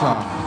song.